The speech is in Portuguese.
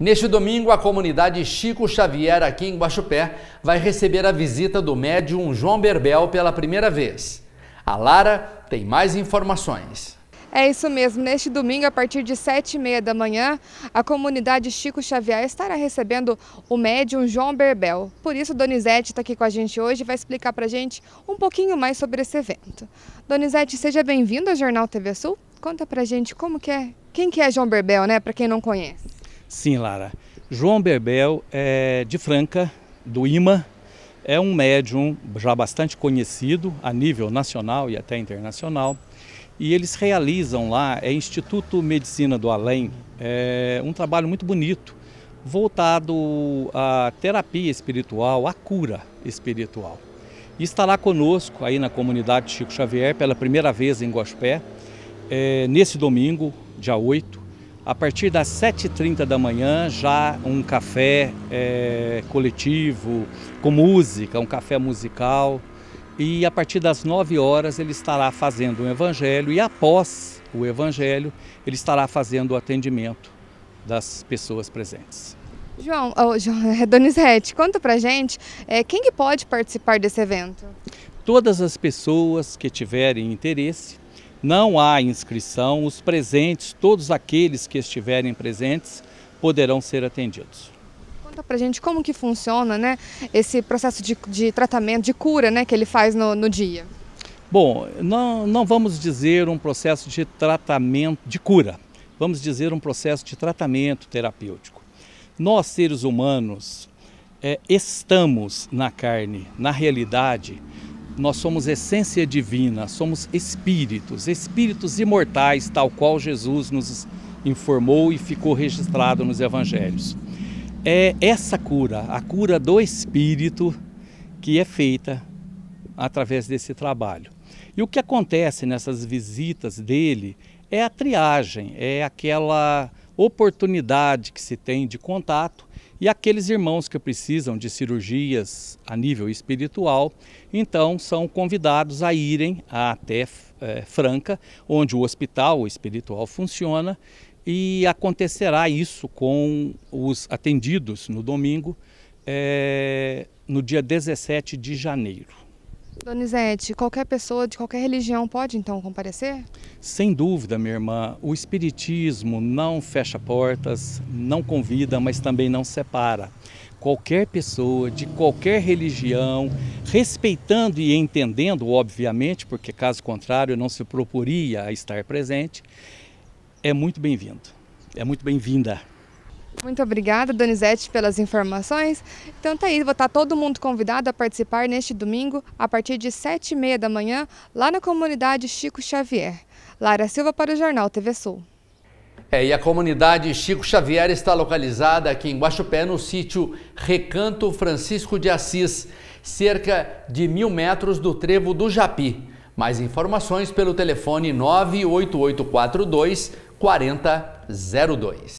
Neste domingo, a comunidade Chico Xavier, aqui em Guaxupé, vai receber a visita do médium João Berbel pela primeira vez. A Lara tem mais informações. É isso mesmo. Neste domingo, a partir de sete e meia da manhã, a comunidade Chico Xavier estará recebendo o médium João Berbel. Por isso, Donizete está aqui com a gente hoje e vai explicar para a gente um pouquinho mais sobre esse evento. Donizete, seja bem-vindo ao Jornal TV Sul. Conta para a gente como que é, quem que é João Berbel, né, para quem não conhece. Sim, Lara. João Berbel é de Franca, do IMA, é um médium já bastante conhecido a nível nacional e até internacional. E eles realizam lá, é Instituto Medicina do Além, é um trabalho muito bonito, voltado à terapia espiritual, à cura espiritual. E estará conosco aí na comunidade Chico Xavier pela primeira vez em Gospé, é, nesse domingo, dia 8, a partir das 7h30 da manhã, já um café é, coletivo, com música, um café musical. E a partir das 9 horas ele estará fazendo um evangelho e após o evangelho ele estará fazendo o atendimento das pessoas presentes. João, oh, João Donizete, conta pra gente é, quem que pode participar desse evento? Todas as pessoas que tiverem interesse não há inscrição, os presentes, todos aqueles que estiverem presentes, poderão ser atendidos. Conta pra gente como que funciona né, esse processo de, de tratamento, de cura né, que ele faz no, no dia. Bom, não, não vamos dizer um processo de tratamento, de cura, vamos dizer um processo de tratamento terapêutico. Nós, seres humanos, é, estamos na carne, na realidade, nós somos essência divina, somos espíritos, espíritos imortais, tal qual Jesus nos informou e ficou registrado nos evangelhos. É essa cura, a cura do espírito, que é feita através desse trabalho. E o que acontece nessas visitas dele é a triagem, é aquela oportunidade que se tem de contato e aqueles irmãos que precisam de cirurgias a nível espiritual, então são convidados a irem até é, Franca, onde o hospital espiritual funciona, e acontecerá isso com os atendidos no domingo, é, no dia 17 de janeiro. Donizete, qualquer pessoa de qualquer religião pode então comparecer? Sem dúvida, minha irmã. O Espiritismo não fecha portas, não convida, mas também não separa. Qualquer pessoa de qualquer religião, respeitando e entendendo, obviamente, porque caso contrário não se proporia a estar presente, é muito bem-vindo, é muito bem-vinda. Muito obrigada, Donizete, pelas informações. Então tá aí, vou estar todo mundo convidado a participar neste domingo, a partir de sete e meia da manhã, lá na comunidade Chico Xavier. Lara Silva para o Jornal TV Sul. É, e a comunidade Chico Xavier está localizada aqui em Guaxupé, no sítio Recanto Francisco de Assis, cerca de mil metros do trevo do Japi. Mais informações pelo telefone 98842 4002.